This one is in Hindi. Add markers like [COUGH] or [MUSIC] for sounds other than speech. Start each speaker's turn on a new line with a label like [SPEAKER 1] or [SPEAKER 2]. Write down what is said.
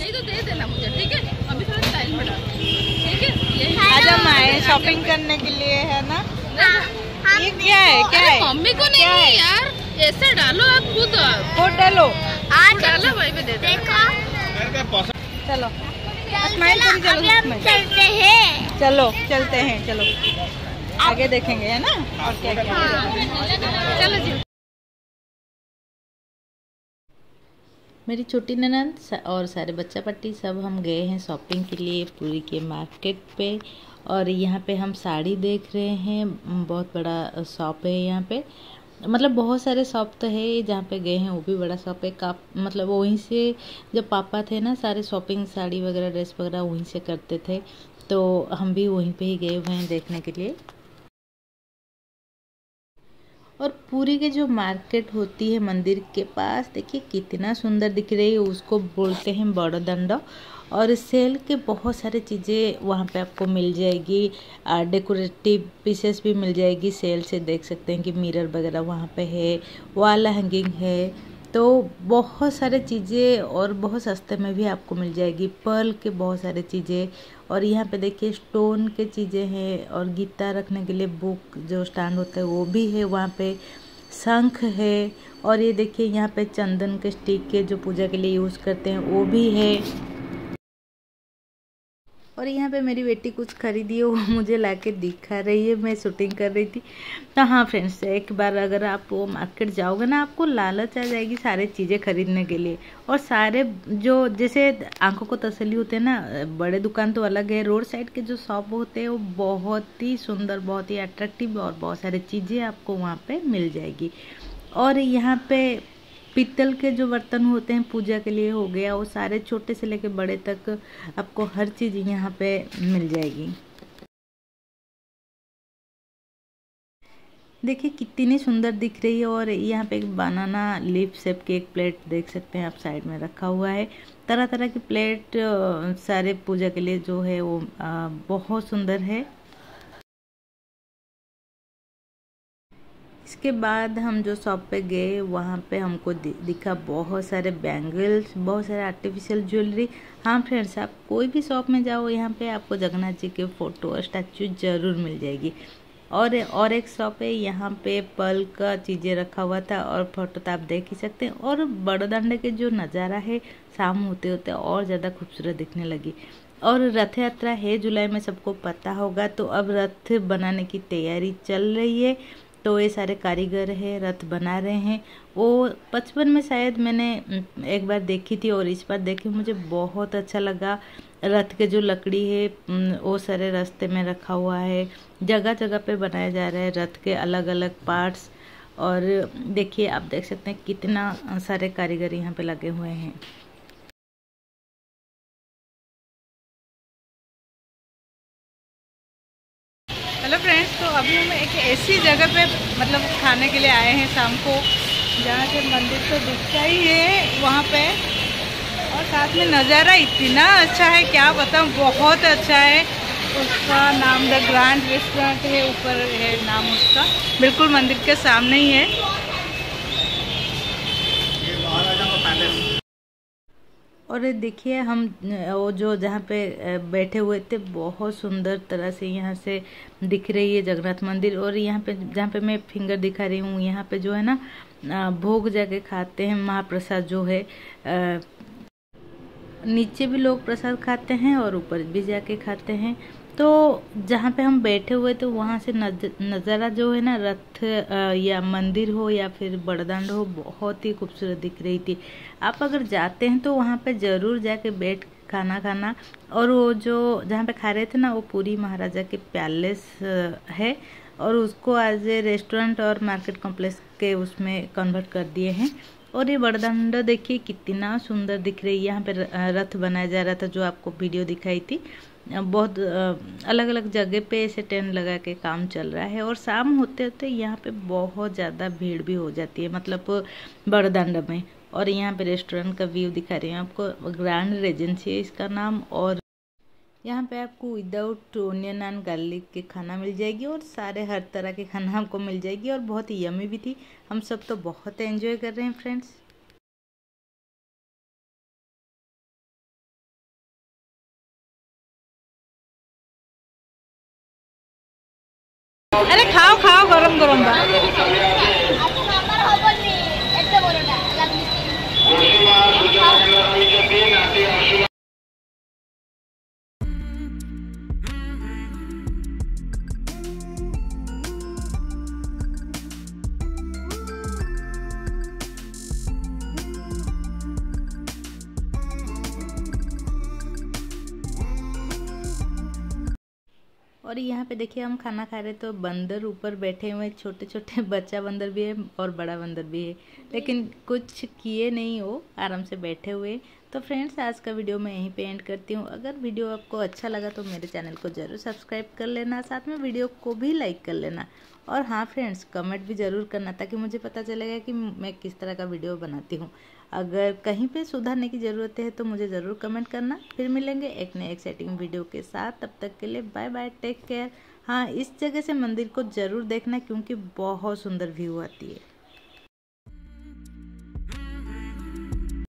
[SPEAKER 1] नहीं तो दे देना मुझे ठीक है? अभी थोड़ा स्टाइल में डालो ठीक है? यही
[SPEAKER 2] आज हम आए शॉपिंग करने के लिए है ना?
[SPEAKER 1] नहीं,
[SPEAKER 2] ये क्या है क्या है?
[SPEAKER 1] मम्मी को नहीं है? यार ऐसे डालो आप खुद।
[SPEAKER 2] कोट डालो।
[SPEAKER 1] आज डालो वही पे दे देना।
[SPEAKER 2] चलो। स्माइल करी चलो
[SPEAKER 3] चलते हैं।
[SPEAKER 2] चलो चलते हैं चलो। आगे देखेंगे है ना? और क्या क्या?
[SPEAKER 1] चलो जी।
[SPEAKER 4] मेरी छोटी ननद और सारे बच्चा पट्टी सब हम गए हैं शॉपिंग के लिए पूरी के मार्केट पे। और यहाँ पे हम साड़ी देख रहे हैं। बहुत बड़ा शॉप है यहाँ पे। मतलब बहुत सारे शॉप तो है जहाँ पे गए हैं, वो भी बड़ा शॉप है। का मतलब वहीं से जब पापा थे ना, सारे शॉपिंग साड़ी वगैरह ड्रेस वगैरह वहीं से करते थे। तो हम भी वहीं पे ही गए हुए हैं देखने के लिए। और पूरी के जो मार्केट होती है मंदिर के पास, देखिए कितना सुंदर दिख रही है, उसको बोलते हैं बड़ो दंडो और सेल के बहुत सारे चीज़ें वहाँ पे आपको मिल जाएगी डेकोरेटिव पीसेस भी मिल जाएगी, सेल से देख सकते हैं कि मिरर वगैरह वहाँ पे है, वॉल हैंगिंग है तो बहुत सारे चीज़ें और बहुत सस्ते में भी आपको मिल जाएगी। पर्ल के बहुत सारे चीज़ें और यहाँ पे देखिए स्टोन के चीज़ें हैं और गीता रखने के लिए बुक जो स्टैंड होता है वो भी है वहाँ पे। शंख है और ये देखिए यहाँ पे चंदन के स्टिक के जो पूजा के लिए यूज़ करते हैं वो भी है। और यहाँ पे मेरी बेटी कुछ खरीदी है, वो मुझे लाके दिखा रही है, मैं शूटिंग कर रही थी। तो हाँ फ्रेंड्स एक बार अगर आप वो मार्केट जाओगे ना, आपको लालच आ जाएगी सारे चीज़ें खरीदने के लिए। और सारे जो, जैसे आँखों को तसली होते हैं ना, बड़े दुकान तो अलग है, रोड साइड के जो शॉप होते हैं, वो बहुत ही सुंदर, बहुत ही अट्रैक्टिव और बहुत सारी चीज़ें आपको वहाँ पर मिल जाएगी। और यहाँ पे पीतल के जो बर्तन होते हैं पूजा के लिए हो गया, वो सारे छोटे से लेके बड़े तक आपको हर चीज़ यहाँ पे मिल जाएगी। देखिए, कितनी सुंदर दिख रही है और यहाँ पे एक बनाना लीफ शेप की एक प्लेट देख सकते हैं आप, साइड में रखा हुआ है। तरह तरह की प्लेट सारे पूजा के लिए जो है वो बहुत सुंदर है। इसके बाद हम जो शॉप पे गए, वहाँ पे हमको दिखा बहुत सारे बैंगल्स बहुत सारे आर्टिफिशियल ज्वेलरी हाँ फ्रेंड्स आप कोई भी शॉप में जाओ, यहाँ पे आपको जगन्नाथ जी के फ़ोटो और स्टैचू ज़रूर मिल जाएगी। और और एक शॉप है, यहाँ पे पल का चीज़ें रखा हुआ था और फ़ोटो तो आप देख ही सकते हैं। और बड़ोदंडे के जो नज़ारा है, शाम होते होते और ज़्यादा खूबसूरत दिखने लगी। और रथ यात्रा है, जुलाई में सबको पता होगा तो अब रथ बनाने की तैयारी चल रही है। तो ये सारे कारीगर है, रथ बना रहे हैं। वो बचपन में शायद मैंने एक बार देखी थी और इस बार देखी मुझे बहुत अच्छा लगा। रथ के जो लकड़ी है वो सारे रास्ते में रखा हुआ है। जगह जगह पे बनाया जा रहा है रथ के अलग अलग पार्ट्स। और देखिए, आप देख सकते हैं कितना सारे कारीगर यहाँ पे लगे हुए हैं।
[SPEAKER 2] अभी हम एक ऐसी जगह पे मतलब खाने के लिए आए हैं शाम को, जहाँ से मंदिर तो दिखता ही है वहाँ पे। और साथ में नज़ारा इतना अच्छा है, क्या बताऊँ, बहुत अच्छा है। उसका नाम द ग्रैंड रेस्टोरेंट है, ऊपर है नाम उसका। बिल्कुल मंदिर के सामने ही है।
[SPEAKER 4] और देखिए, हम, वो जो जहाँ पे बैठे हुए थे, बहुत सुंदर तरह से यहाँ से दिख रही है जगन्नाथ मंदिर और यहाँ पे, जहाँ पे मैं फिंगर दिखा रही हूँ, यहाँ पे जो है ना भोग जाके खाते हैं, महाप्रसाद जो है नीचे भी लोग प्रसाद खाते हैं और ऊपर भी जाके खाते हैं। तो जहाँ पे हम बैठे हुए थे वहाँ से नज, नज़ारा जो है ना रथ या मंदिर हो या फिर बड़दांड हो बहुत ही खूबसूरत दिख रही थी। आप अगर जाते हैं तो वहाँ पे ज़रूर जाके बैठ खाना खाना। और वो जो जहाँ पे खा रहे थे ना वो पूरी महाराजा के पैलेस है। और उसको ए रेस्टोरेंट और मार्केट कॉम्प्लेक्स के उसमें कन्वर्ट कर दिए हैं। और ये बड़दंडा देखिए कितना सुंदर दिख रही है। यहाँ पे रथ बनाया जा रहा था जो आपको वीडियो दिखाई थी। बहुत अलग अलग जगह पे ऐसे टेंट लगा के काम चल रहा है और शाम होते होते यहाँ पे बहुत ज़्यादा भीड़ भी हो जाती है मतलब बड़दंड में। और यहाँ पे रेस्टोरेंट का व्यू दिखा रही हूँ आपको, ग्रैंड रेजेंसी है इसका नाम और यहाँ पे आपको विदाउट ओनियन एंड गार्लिक के खाना मिल जाएगी और सारे हर तरह के खाना आपको मिल जाएगी और बहुत ही यमी भी थी। हम सब तो बहुत एंजॉय कर रहे हैं फ्रेंड्स
[SPEAKER 3] अरे खाओ खाओ गरम गरम बा
[SPEAKER 4] और यहाँ पे देखिए हम खाना खा रहे तो बंदर ऊपर बैठे हुए छोटे छोटे [LAUGHS] बच्चा बंदर भी है और बड़ा बंदर भी है। लेकिन कुछ किए नहीं हो, आराम से बैठे हुए तो फ्रेंड्स, आज का वीडियो मैं यहीं पे एंड करती हूँ। अगर वीडियो आपको अच्छा लगा तो मेरे चैनल को ज़रूर सब्सक्राइब कर लेना, साथ में वीडियो को भी लाइक कर लेना। और हाँ फ्रेंड्स, कमेंट भी ज़रूर करना, ताकि मुझे पता चलेगा कि मैं किस तरह का वीडियो बनाती हूँ। अगर कहीं पे सुधारने की ज़रूरत है तो मुझे ज़रूर कमेंट करना। फिर मिलेंगे एक नए एक्साइटिंग वीडियो के साथ। तब तक के लिए बाय बाय टेक केयर हाँ इस जगह से मंदिर को ज़रूर देखना क्योंकि बहुत सुंदर व्यू आती है।